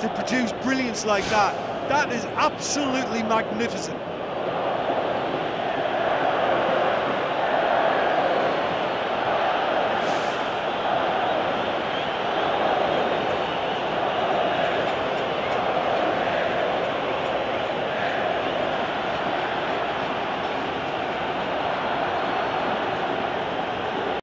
to produce brilliance like that. That is absolutely magnificent.